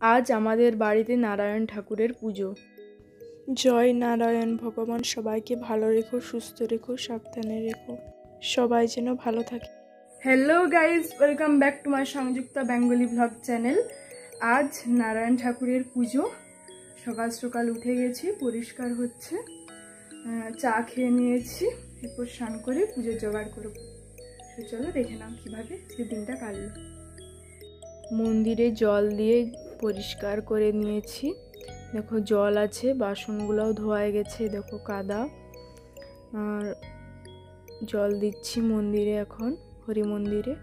আজ আমাদের বাড়িতে নারায়ণ ঠাকুরের পুজো। জয় নারায়ণ ভগবান সবাইকে ভালো রেখো সুস্থ রেখো সাবধানে রেখো। সবাই যেন ভালো থাকে। Hello guys welcome back to my Sanjukta Bengali blog channel আজ নারায়ণ ঠাকুরের পুজো। সকাল সকাল উঠে গেছি পরিষ্কার হচ্ছে। চা খেয়ে নিয়েছি এরপর স্নান করে পুজোর জোগাড় করব। চলো দেখে নাও কীভাবে দিনটা কাটলো। মন্দিরে জল দিয়ে পরিষ্কার করে নিয়েছি। দেখো জল আছে, বাসনগুলোও ধোয়া গেছে, দেখো কাদা। আর জল দিচ্ছি মন্দিরে এখন, হরি মন্দিরে।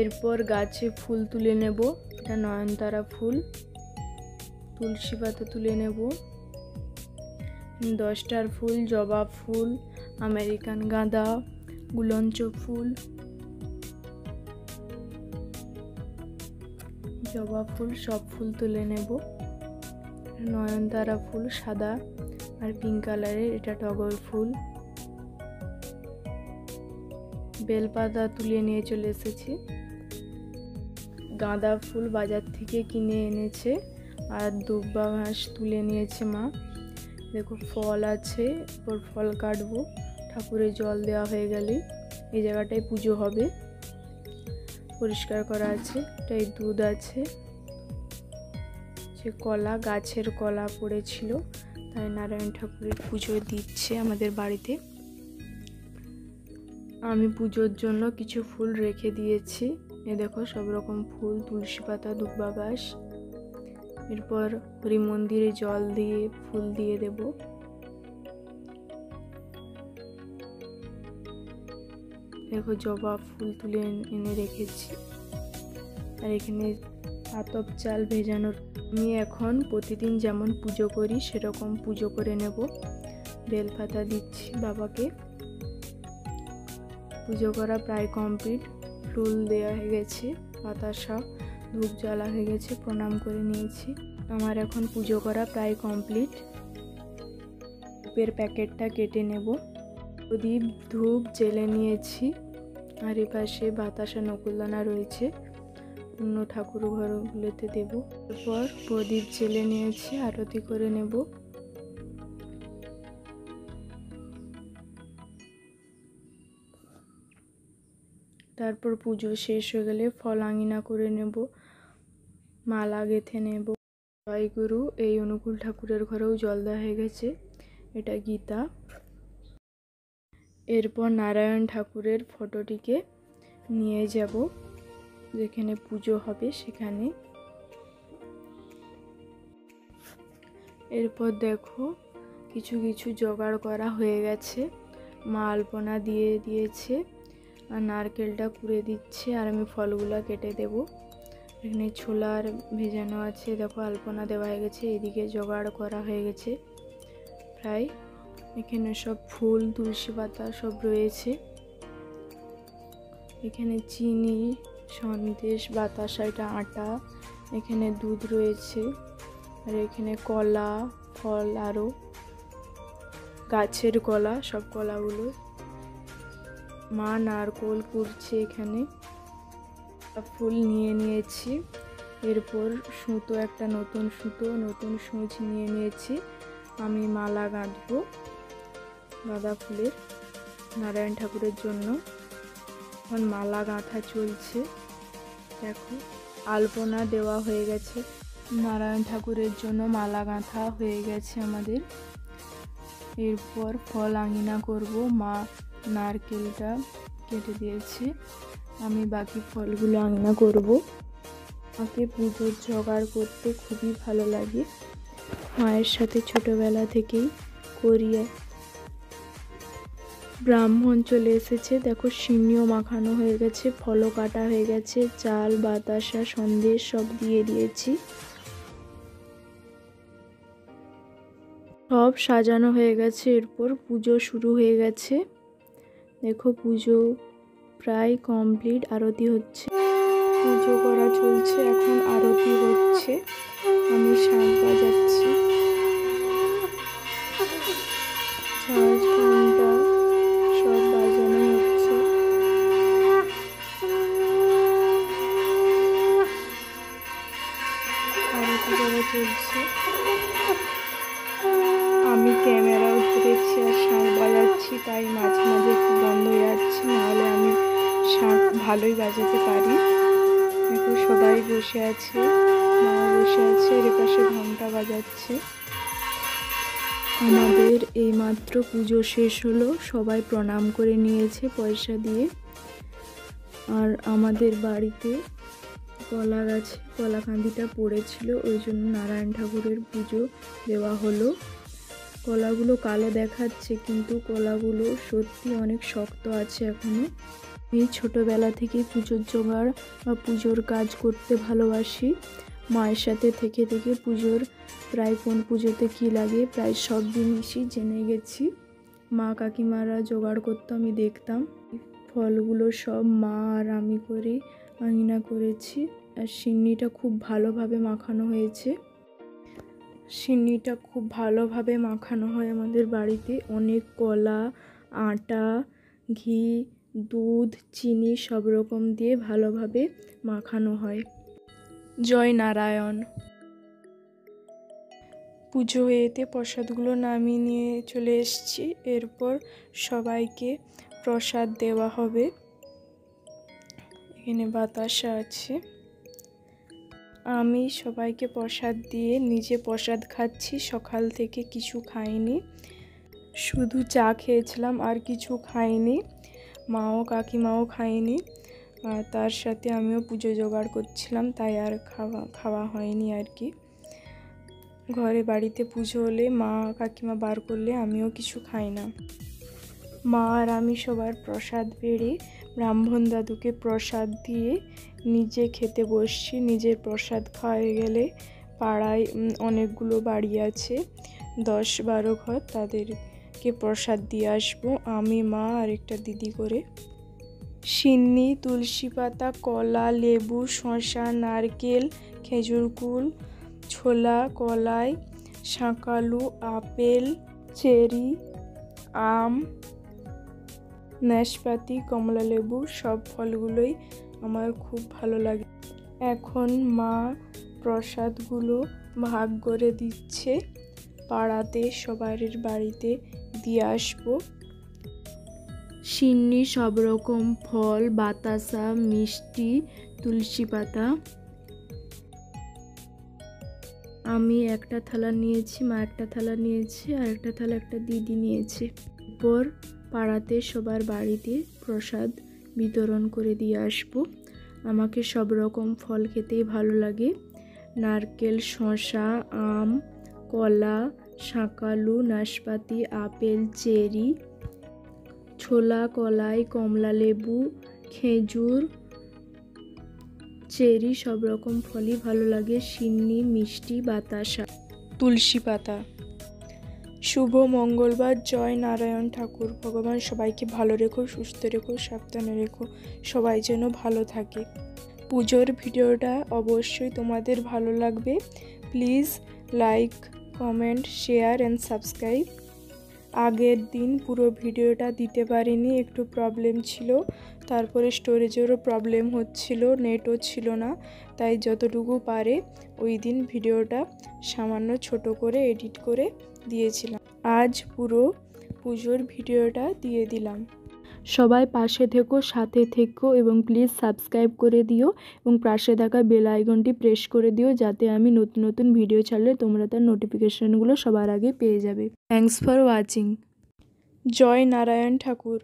এরপর গাছে ফুল তুলে নেব, এটা নয়নতারা ফুল। তুলসী পাতা তুলে নেব। দশটার ফুল, জবা ফুল, আমেরিকান গাঁদা গুলঞ্চ ফুল, জবা ফুল, সব ফুল তুলে নেব। নয়নতারা ফুল সাদা আর পিঙ্ক কালারের এটা টগর ফুল। বেলপাতা তুলে নিয়ে চলে এসেছি। গাঁদা ফুল বাজার থেকে কিনে এনেছে আর দুব্বা ঘাস তুলে নিয়েছে মা। দেখো ফল আছে, এরপর ফল কাটবো। ঠাকুরের জল দেওয়া হয়ে গেলে এই জায়গাটায় পুজো হবে। পরিষ্কার করা আছে এটাই দুধ আছে। যে কলা, গাছের কলা পড়েছিল, তাই নারায়ণ ঠাকুরের পুজো দিচ্ছে আমাদের বাড়িতে। আমি পুজোর জন্য কিছু ফুল রেখে দিয়েছি। এ দেখো সব রকম ফুল, তুলসী পাতা দুব্বা ঘাস এরপর হরি মন্দিরে জল দিয়ে, ফুল দিয়ে দেব। দেখো জবা ফুল তুলে এনে রেখেছি। আর এখানে আতপ চাল ভেজানোর, আমি এখন প্রতিদিন যেমন পুজো করি, সেরকম পুজো করে নেব। বেলপাতা দিচ্ছি বাবাকে। পুজো করা প্রায় কমপ্লিট। ফুল দেওয়া হয়ে গেছে, বাতাসা। ধূপ জ্বালা হয়ে গেছে, প্রণাম করে নিয়েছি। আমার এখন পুজো করা প্রায় কমপ্লিট। ধূপের প্যাকেটটা কেটে নেব। প্রদীপ, ধূপ জেলে নিয়েছি। আর এপাশে পাশে বাতাসা নকুলদানা রয়েছে। অন্য ঠাকুর ঘরগুলোতে দেব। এরপর প্রদীপ জেলে নিয়েছি, আরতি করে নেব। তারপর পুজো শেষ হয়ে গেলে ফল আঙিনা করে নেব, মালা গেঁথে নেব। জয়গুরু, এই অনুকূল ঠাকুরের ঘরেও জল দেওয়া হয়ে গেছে, এটা গীতা। এরপর নারায়ণ ঠাকুরের ফটোটিকে নিয়ে যাব, যেখানে পুজো হবে সেখানে। এরপর দেখো, কিছু কিছু জোগাড় করা হয়ে গেছে, মা আলপনা দিয়ে দিয়েছে। নারকেলটা কুড়ে দিচ্ছে আর আমি ফলগুলো কেটে দেব। এখানে ছোলার ভেজানো আছে, দেখো আলপনা দেওয়া হয়ে গেছে, এদিকে জোগাড় করা হয়ে গেছে প্রায়। এখানে সব ফুল, তুলসী পাতা সব রয়েছে। এখানে চিনি, সন্দেশ, বাতাসা, এটা আটা, এখানে দুধ রয়েছে আর এখানে কলা, ফল আরও, গাছের কলা, সব কলাগুলো। মা নারকোল কুড়ছে এখানে। ফুল নিয়ে নিয়েছি। এরপর সুতো, একটা নতুন সুতো, নতুন সূচ নিয়ে নিয়েছি। আমি মালা গাঁথবো গাঁদা ফুলের নারায়ণ ঠাকুরের জন্য। এখন মালা গাঁথা চলছে। দেখো, আলপনা দেওয়া হয়ে গেছে। নারায়ণ ঠাকুরের জন্য মালা গাঁথা হয়ে গেছে আমাদের। এরপর ফল আঙিনা করব। মা নারকেলটা কেটে দিয়েছে। আমি বাকি ফলগুলো আঙিনা করব। আমাকে পুজোর জোগাড় করতে খুবই ভালো লাগে। মায়ের সাথে ছোটবেলা থেকেই করিয়ে ব্রাহ্মণ চলে এসেছে। দেখো সিমিও মাখানো হয়ে গেছে, ফলও কাটা হয়ে গেছে, চাল, বাতাসা, সন্দেশ সব দিয়ে দিয়েছি। সব সাজানো হয়ে গেছে, এরপর পুজো শুরু হয়ে গেছে। দেখো পুজো প্রায় কমপ্লিট আরতি হচ্ছে। পুজো করা চলছে, এখন আরতি হচ্ছে। আমি শাঁখ বাজাচ্ছি হচ্ছে আর শাঁখ বাজাচ্ছি, তাই মাঝে মাঝে একটু বন্ধ হয়ে যাচ্ছে, নাহলে আমি শাঁখ ভালোই বাজাতে পারি। এখন সবাই বসে আছে মা বসে আছে এর পাশে ঘণ্টা বাজাচ্ছে। আমাদের এইমাত্র পুজো শেষ হলো, সবাই প্রণাম করে নিয়েছে পয়সা দিয়ে। আর আমাদের বাড়িতে কলা গাছে কলাকান্দিটা পড়েছিল, ওই জন্য নারায়ণ ঠাকুরের পুজো দেওয়া হলো। কলাগুলো কালো দেখাচ্ছে, কিন্তু কলাগুলো সত্যি অনেক শক্ত আছে এখনও। আমি ছোটোবেলা থেকে পুজোর জোগাড় বা পুজোর কাজ করতে ভালোবাসি। মায়ের সাথে থেকে থেকে পুজোর প্রায় কোন পুজোতে কী লাগে প্রায় সব জিনিসই জেনে গেছি। মা কাকিমারা জোগাড় করতো, আমি দেখতাম। ফলগুলো সব মা আর আমি করে আঙিনা করেছি। আর সিন্নিটা খুব ভালোভাবে মাখানো হয়েছে। সিন্নিটা খুব ভালোভাবে মাখানো হয় আমাদের বাড়িতে। অনেক কলা, আটা, ঘি, দুধ, চিনি সব রকম দিয়ে ভালোভাবে মাখানো হয়। জয় নারায়ণ। পুজো হয়েতে প্রসাদগুলো নামিয়ে নিয়ে চলে এসেছি। এরপর সবাইকে প্রসাদ দেওয়া হবে। এখানে বাতাসা আছে। আমি সবাইকে প্রসাদ দিয়ে নিজে প্রসাদ খাচ্ছি, সকাল থেকে কিছু খাইনি। শুধু চা খেয়েছিলাম, আর কিছু খাইনি। মাও কাকিমাও খাইনি তার সাথে আমিও পুজো জোগাড় করছিলাম, তাই আর খাওয়া খাওয়া হয়নি আর কি। ঘরে বাড়িতে পুজো হলে মা কাকিমা বার করলে আমিও কিছু খাই না। মা আর আমি সবার প্রসাদ বেড়ে ব্রাহ্মণ দাদুকে প্রসাদ দিয়ে নিজে খেতে বসছি, নিজের প্রসাদ খাওয়া গেলে পাড়ায় অনেকগুলো বাড়ি আছে, দশ বারো ঘর, তাদেরকে প্রসাদ দিয়ে আসব, আমি, মা আর একটা দিদি করে। সিন্নি, তুলসী পাতা, কলা, লেবু, শসা, নারকেল, খেজুর কুল, ছোলা, কলাই, শাঁকালু, আপেল, চেরি, আম, নাশপাতি কমলা লেবু সব ফলগুলোই আমার খুব ভালো লাগে। এখন মা প্রসাদগুলো ভাগ করে দিচ্ছে। পাড়াতে সবার বাড়িতে দিয়ে আসব। সিন্নি সব রকম ফল, বাতাসা, মিষ্টি, তুলসী পাতা। আমি একটা থালা নিয়েছি, মা একটা থালা নিয়েছে, আর একটা থালা একটা দিদি নিয়েছে। এরপর পাড়াতে সবার বাড়িতে প্রসাদ বিতরণ করে দিয়ে আসব। আমাকে সব রকম ফল খেতেই ভালো লাগে। নারকেল, শসা, আম, কলা, শাঁকালু, নাশপাতি, আপেল, চেরি, ছোলা, কলাই, কমলা লেবু, খেজুর, চেরি সব রকম ফলই ভালো লাগে। সিন্নি, মিষ্টি, বাতাসা। তুলসী পাতা। শুভ মঙ্গলবার, জয় নারায়ণ ঠাকুর। ভগবান সবাইকে ভালো রেখো, সুস্থ রেখো, সাবধানে রেখো, সবাই যেন ভালো থাকে। পুজোর ভিডিওটা অবশ্যই তোমাদের ভালো লাগবে। Please like, comment, share and subscribe. আগের দিন পুরো ভিডিওটা দিতে পারিনি, একটু প্রবলেম ছিল। তারপরে স্টোরেজেরও প্রবলেম হচ্ছিল নেটও ছিল না। তাই যতটুকু পারে ওই দিন ভিডিওটা সামান্য ছোট করে এডিট করে দিয়েছিলাম। আজ পুরো পুজোর ভিডিওটা দিয়ে দিলাম। সবাই পাশে থেকো সাথে থেকো এবং প্লিজ সাবস্ক্রাইব করে দিও এবং পাশে থাকা বেল আইকনটি প্রেস করে দিও যাতে আমি নতুন নতুন ভিডিও ছাড়লে তোমরা তার নোটিফিকেশানগুলো সবার আগে পেয়ে যাবে। থ্যাংকস ফর ওয়াচিং জয় নারায়ণ ঠাকুর।